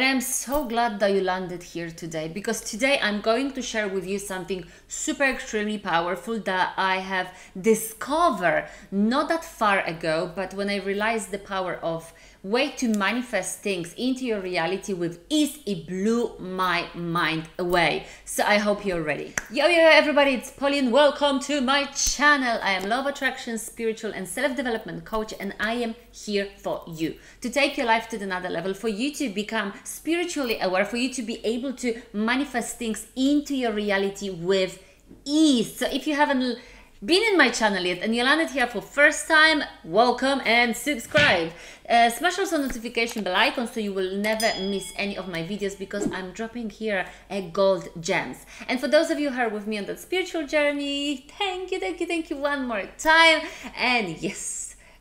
And I'm so glad that you landed here today because today I'm going to share with you something super extremely powerful that I have discovered not that far ago, but when I realized the power of way to manifest things into your reality with ease, it blew my mind away. So I hope you're ready. Yo, yo, everybody, it's Pauline. Welcome to my channel. I am Love Attraction, Spiritual and Self-Development Coach, and I am here for you to take your life to another level, for you to become spiritually aware, for you to be able to manifest things into your reality with ease. So if you haven't been in my channel yet and you landed here for first time, welcome and subscribe. Uh, smash also notification bell icon so you will never miss any of my videos because I'm dropping here a gold gems. And for those of you who are with me on that spiritual journey, thank you, thank you, thank you one more time. And yes,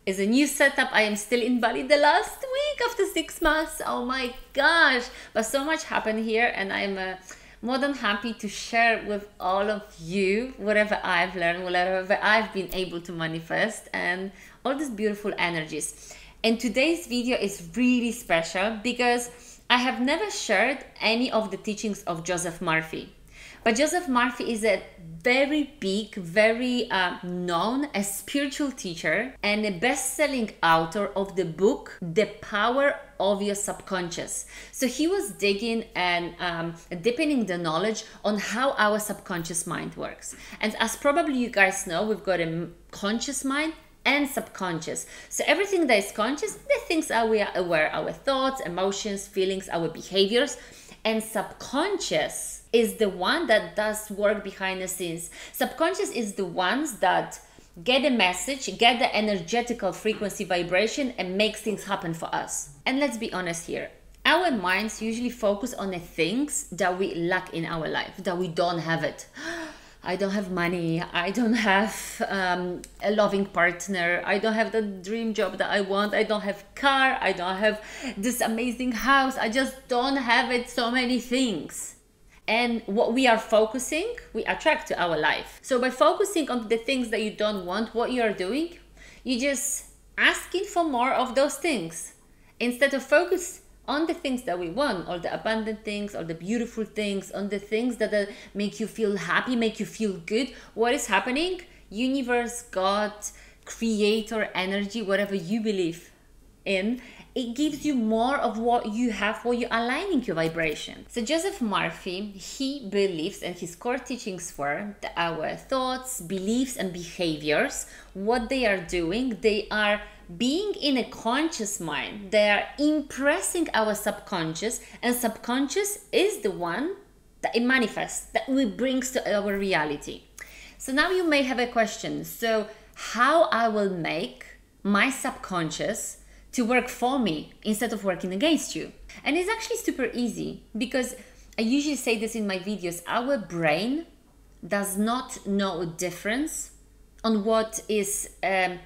is a new setup. I am still in Bali the last week after six months. Oh my gosh, but so much happened here and I'm uh, more than happy to share with all of you whatever I've learned, whatever I've been able to manifest, and all these beautiful energies. And today's video is really special because I have never shared any of the teachings of Joseph Murphy. But Joseph Murphy is a very big, very uh, known a spiritual teacher and a best-selling author of the book The Power of Your Subconscious. So he was digging and um, deepening the knowledge on how our subconscious mind works. And as probably you guys know, we've got a conscious mind and subconscious. So everything that is conscious, the things that we are aware, our thoughts, emotions, feelings, our behaviors, and subconscious is the one that does work behind the scenes. Subconscious is the ones that get a message, get the energetical frequency vibration, and makes things happen for us. And let's be honest here. Our minds usually focus on the things that we lack in our life, that we don't have it. I don't have money. I don't have um, a loving partner. I don't have the dream job that I want. I don't have car. I don't have this amazing house. I just don't have it. So many things and what we are focusing we attract to our life. So by focusing on the things that you don't want what you are doing you just asking for more of those things. Instead of focus on the things that we want all the abundant things all the beautiful things on the things that uh, make you feel happy make you feel good what is happening? Universe god creator energy whatever you believe in it gives you more of what you have while you're aligning your vibration. So Joseph Murphy, he believes and his core teachings were that our thoughts, beliefs, and behaviors, what they are doing, they are being in a conscious mind. They are impressing our subconscious, and subconscious is the one that it manifests, that we brings to our reality. So now you may have a question. So how I will make my subconscious to work for me instead of working against you. And it's actually super easy because I usually say this in my videos our brain does not know a difference on what is um,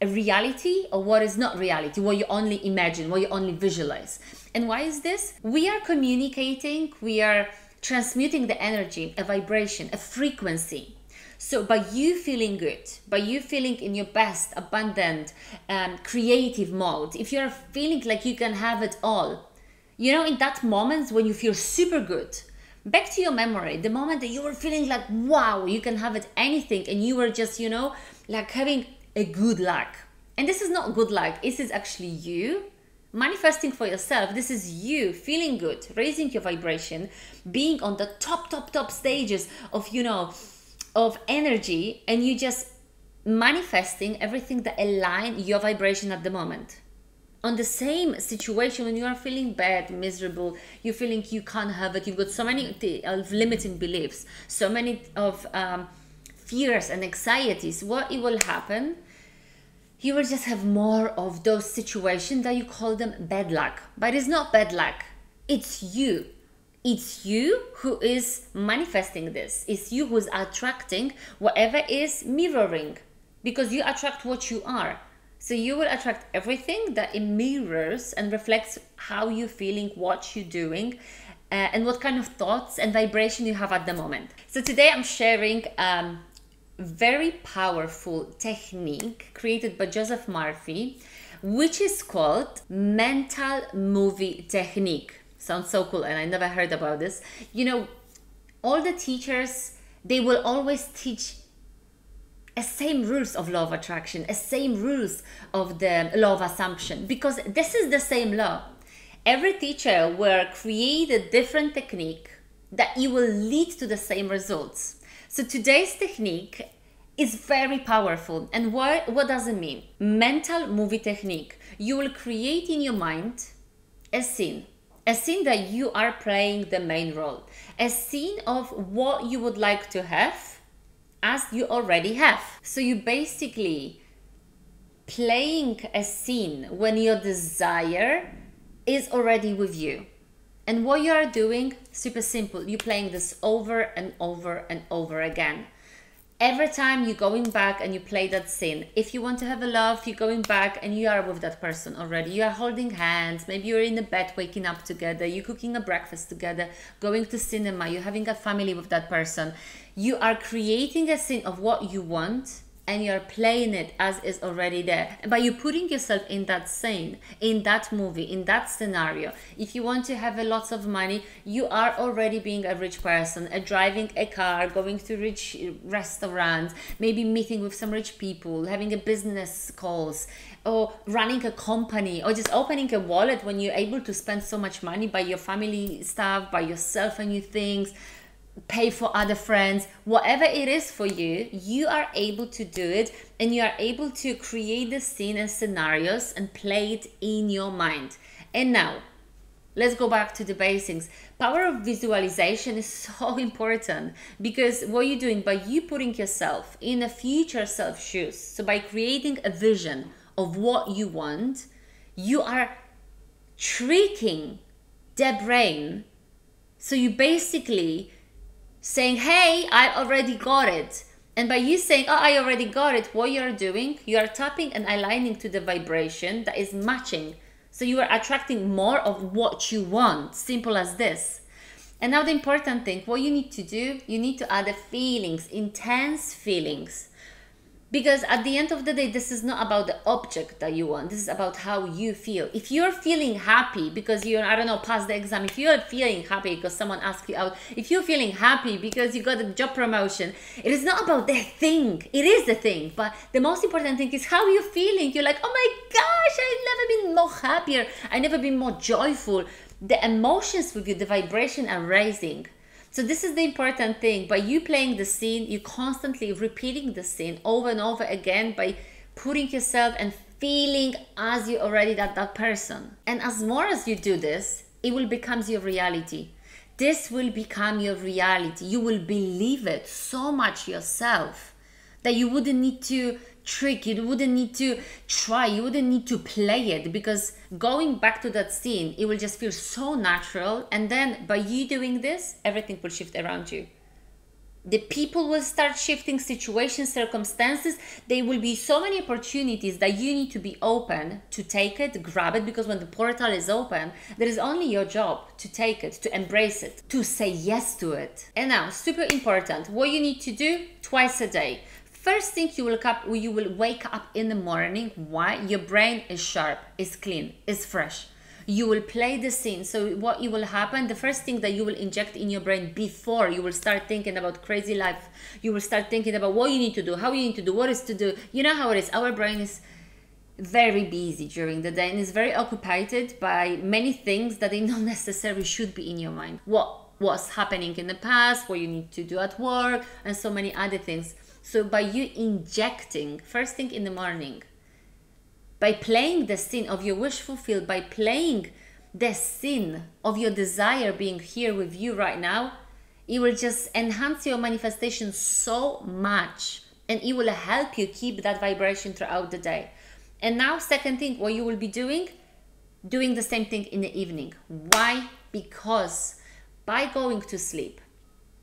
a reality or what is not reality, what you only imagine, what you only visualize. And why is this? We are communicating, we are transmuting the energy, a vibration, a frequency so by you feeling good, by you feeling in your best, abundant, um, creative mode, if you're feeling like you can have it all, you know, in that moment when you feel super good, back to your memory, the moment that you were feeling like, wow, you can have it anything, and you were just, you know, like having a good luck. And this is not good luck, this is actually you manifesting for yourself. This is you feeling good, raising your vibration, being on the top, top, top stages of, you know, of energy and you just manifesting everything that align your vibration at the moment. On the same situation when you are feeling bad miserable you're feeling you can't have it you've got so many of limiting beliefs so many of um, fears and anxieties what it will happen? You will just have more of those situations that you call them bad luck. But it's not bad luck. It's you it's you who is manifesting this. It's you who's attracting whatever is mirroring. Because you attract what you are. So you will attract everything that it mirrors and reflects how you're feeling what you're doing uh, and what kind of thoughts and vibration you have at the moment. So today i'm sharing um, very powerful technique created by joseph murphy which is called mental movie technique Sounds so cool, and I never heard about this. You know, all the teachers they will always teach a same rules of law of attraction, a same rules of the law of assumption, because this is the same law. Every teacher will create a different technique that it will lead to the same results. So today's technique is very powerful. And what, what does it mean? Mental movie technique. You will create in your mind a scene, a scene that you are playing the main role, a scene of what you would like to have as you already have. So you basically playing a scene when your desire is already with you. And what you are doing, super simple, you're playing this over and over and over again. Every time you're going back and you play that scene, if you want to have a love, you're going back and you are with that person already. You are holding hands, maybe you're in the bed waking up together, you're cooking a breakfast together, going to cinema, you're having a family with that person. You are creating a scene of what you want and you're playing it as is already there. By you're putting yourself in that scene in that movie in that scenario. If you want to have a lots of money you are already being a rich person a driving a car going to rich restaurants maybe meeting with some rich people having a business calls or running a company or just opening a wallet when you're able to spend so much money by your family stuff by yourself and your things pay for other friends, whatever it is for you, you are able to do it and you are able to create the scene and scenarios and play it in your mind. And now, let's go back to the basics. Power of visualization is so important because what you're doing by you putting yourself in a future self shoes, so by creating a vision of what you want, you are tricking the brain. So you basically saying, hey, I already got it. And by you saying, oh, I already got it, what you're doing, you are tapping and aligning to the vibration that is matching. So you are attracting more of what you want. Simple as this. And now the important thing, what you need to do, you need to add the feelings, intense feelings because at the end of the day this is not about the object that you want. This is about how you feel. If you're feeling happy because you're i don't know pass the exam if you're feeling happy because someone asked you out if you're feeling happy because you got a job promotion it is not about the thing. It is the thing. But the most important thing is how you're feeling. You're like oh my gosh i've never been more happier. I've never been more joyful. The emotions with you the vibration are raising so this is the important thing. By you playing the scene, you constantly repeating the scene over and over again by putting yourself and feeling as you already that that person. And as more as you do this, it will become your reality. This will become your reality. You will believe it so much yourself that you wouldn't need to trick. You wouldn't need to try. You wouldn't need to play it because going back to that scene it will just feel so natural. And then by you doing this everything will shift around you. The people will start shifting situations circumstances. There will be so many opportunities that you need to be open to take it grab it because when the portal is open there is only your job to take it to embrace it to say yes to it. And now super important. What you need to do twice a day First thing you will up, you will wake up in the morning. Why? Your brain is sharp, is clean, is fresh. You will play the scene. So what you will happen? The first thing that you will inject in your brain before you will start thinking about crazy life. You will start thinking about what you need to do, how you need to do, what is to do. You know how it is. Our brain is very busy during the day and is very occupied by many things that they not necessarily should be in your mind. What was happening in the past, what you need to do at work, and so many other things. So by you injecting first thing in the morning, by playing the scene of your wish fulfilled, by playing the scene of your desire being here with you right now, it will just enhance your manifestation so much and it will help you keep that vibration throughout the day. And now, second thing, what you will be doing, doing the same thing in the evening. Why? Because by going to sleep,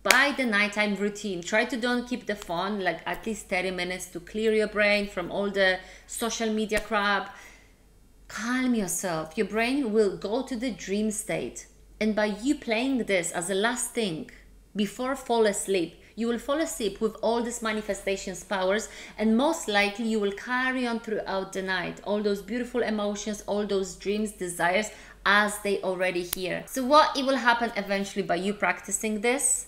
by the nighttime routine. Try to don't keep the phone like at least 30 minutes to clear your brain from all the social media crap. Calm yourself. Your brain will go to the dream state. And by you playing this as a last thing before fall asleep you will fall asleep with all these manifestations powers and most likely you will carry on throughout the night. All those beautiful emotions all those dreams desires as they already here. So what it will happen eventually by you practicing this?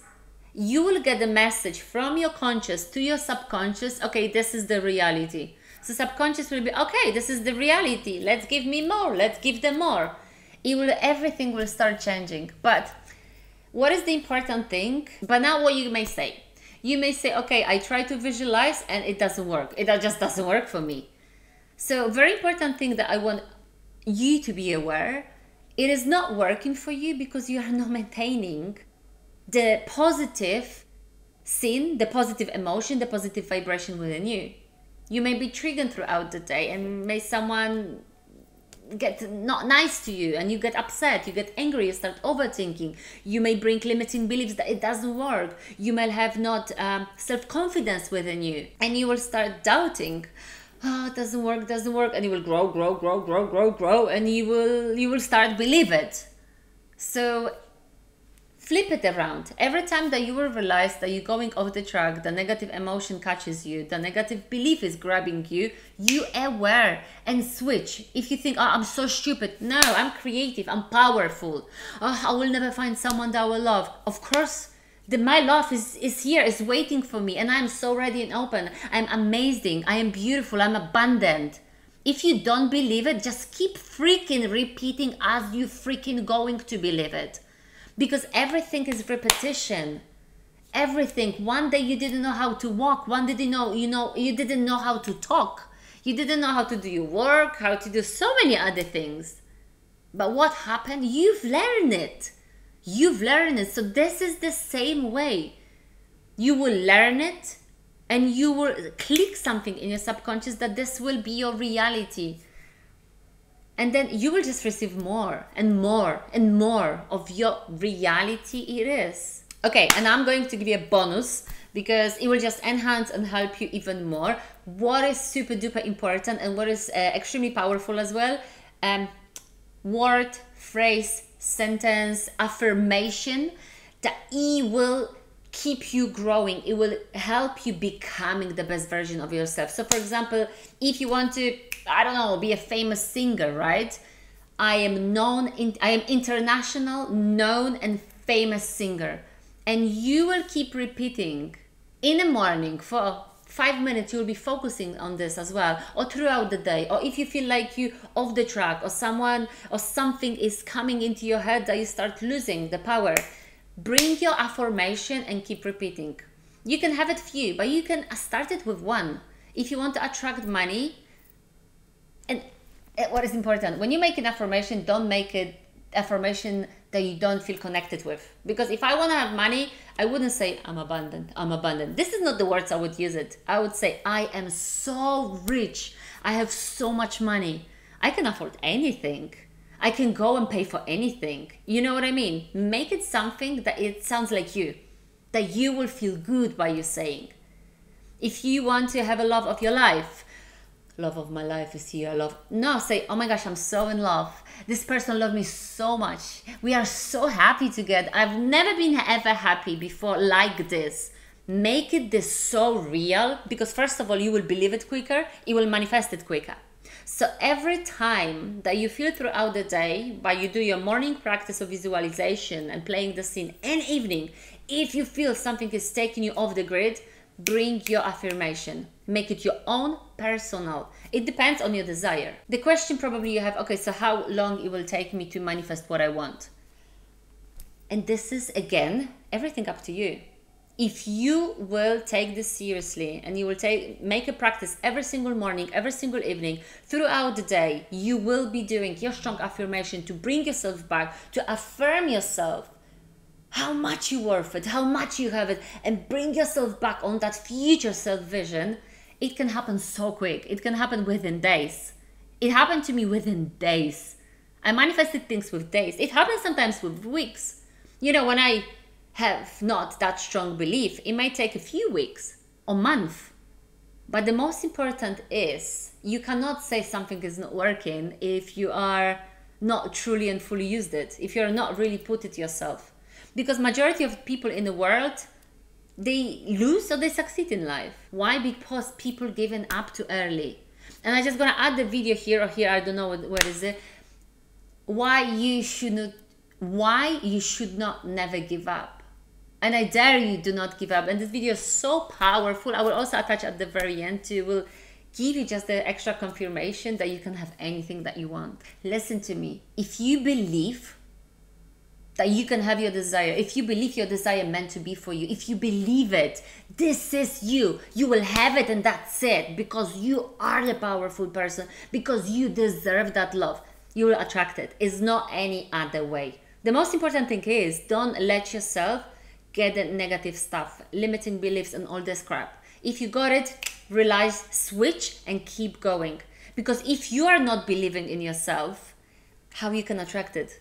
You will get a message from your conscious to your subconscious, okay, this is the reality. So subconscious will be, okay, this is the reality. Let's give me more. Let's give them more. It will everything will start changing. But what is the important thing? But now what you may say. You may say, okay, I try to visualize and it doesn't work. It just doesn't work for me. So very important thing that I want you to be aware, it is not working for you because you are not maintaining the positive sin, the positive emotion, the positive vibration within you. You may be triggered throughout the day and may someone get not nice to you and you get upset you get angry you start overthinking. You may bring limiting beliefs that it doesn't work. You may have not um, self-confidence within you and you will start doubting oh, it doesn't work doesn't work and you will grow grow grow grow grow grow and you will you will start believe it. So Flip it around. Every time that you will realize that you're going off the track, the negative emotion catches you, the negative belief is grabbing you, you aware and switch. If you think, oh, I'm so stupid. No, I'm creative. I'm powerful. Oh, I will never find someone that I will love. Of course, the, my love is, is here, is waiting for me, and I'm so ready and open. I'm amazing. I am beautiful. I'm abundant. If you don't believe it, just keep freaking repeating as you freaking going to believe it because everything is repetition. Everything. One day you didn't know how to walk. One didn't know you know you didn't know how to talk. You didn't know how to do your work how to do so many other things. But what happened? You've learned it. You've learned it. So this is the same way. You will learn it and you will click something in your subconscious that this will be your reality and then you will just receive more and more and more of your reality it is. Okay and i'm going to give you a bonus because it will just enhance and help you even more. What is super duper important and what is uh, extremely powerful as well? Um, word phrase sentence affirmation that it will keep you growing. It will help you becoming the best version of yourself. So for example if you want to I don't know, be a famous singer, right? I am known, in, I am international, known and famous singer. And you will keep repeating in the morning for five minutes, you'll be focusing on this as well, or throughout the day, or if you feel like you off the track, or someone or something is coming into your head that you start losing the power, bring your affirmation and keep repeating. You can have it few, but you can start it with one. If you want to attract money, and what is important when you make an affirmation don't make it affirmation that you don't feel connected with. Because if i want to have money i wouldn't say i'm abundant i'm abundant. This is not the words i would use it. I would say i am so rich. I have so much money. I can afford anything. I can go and pay for anything. You know what i mean? Make it something that it sounds like you that you will feel good by you saying. If you want to have a love of your life love of my life is here. Love. No, say, oh my gosh, I'm so in love. This person loved me so much. We are so happy together. I've never been ever happy before like this. Make it this so real because first of all, you will believe it quicker. It will manifest it quicker. So every time that you feel throughout the day, by you do your morning practice of visualization and playing the scene and evening, if you feel something is taking you off the grid, bring your affirmation. Make it your own personal. It depends on your desire. The question probably you have okay so how long it will take me to manifest what i want? And this is again everything up to you. If you will take this seriously and you will take make a practice every single morning every single evening throughout the day you will be doing your strong affirmation to bring yourself back to affirm yourself how much you worth it, how much you have it, and bring yourself back on that future self vision, it can happen so quick. It can happen within days. It happened to me within days. I manifested things with days. It happens sometimes with weeks. You know, when I have not that strong belief, it might take a few weeks or month. But the most important is you cannot say something is not working if you are not truly and fully used it, if you're not really put it yourself because majority of people in the world they lose or they succeed in life. Why? Because people given up too early. And i just gonna add the video here or here i don't know what, where is it. Why you should not why you should not never give up. And i dare you do not give up. And this video is so powerful. I will also attach at the very end to will give you just the extra confirmation that you can have anything that you want. Listen to me. If you believe that you can have your desire, if you believe your desire meant to be for you, if you believe it, this is you. You will have it and that's it because you are the powerful person, because you deserve that love. You will attract it. It's not any other way. The most important thing is don't let yourself get the negative stuff, limiting beliefs, and all this crap. If you got it, realize, switch, and keep going. Because if you are not believing in yourself, how you can attract it?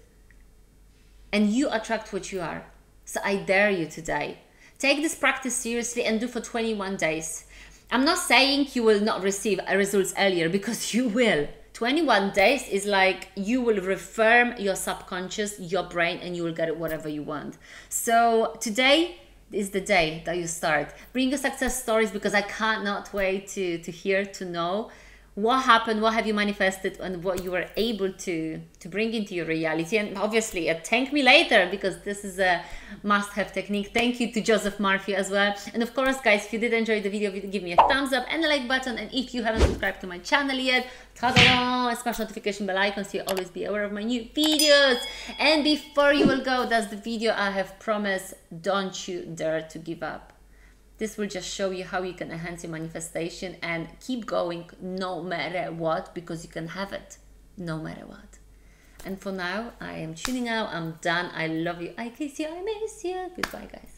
And you attract what you are. So I dare you today. Take this practice seriously and do for 21 days. I'm not saying you will not receive results earlier because you will. 21 days is like you will refirm your subconscious, your brain, and you will get whatever you want. So today is the day that you start. Bring your success stories because I cannot wait to, to hear, to know what happened what have you manifested and what you were able to to bring into your reality. And obviously uh, thank me later because this is a must-have technique. Thank you to joseph murphy as well. And of course guys if you did enjoy the video give me a thumbs up and a like button. And if you haven't subscribed to my channel yet smash notification bell icon so you always be aware of my new videos. And before you will go that's the video i have promised. Don't you dare to give up this will just show you how you can enhance your manifestation and keep going no matter what because you can have it no matter what. And for now, I am tuning out. I'm done. I love you. I kiss you. I miss you. Goodbye, guys.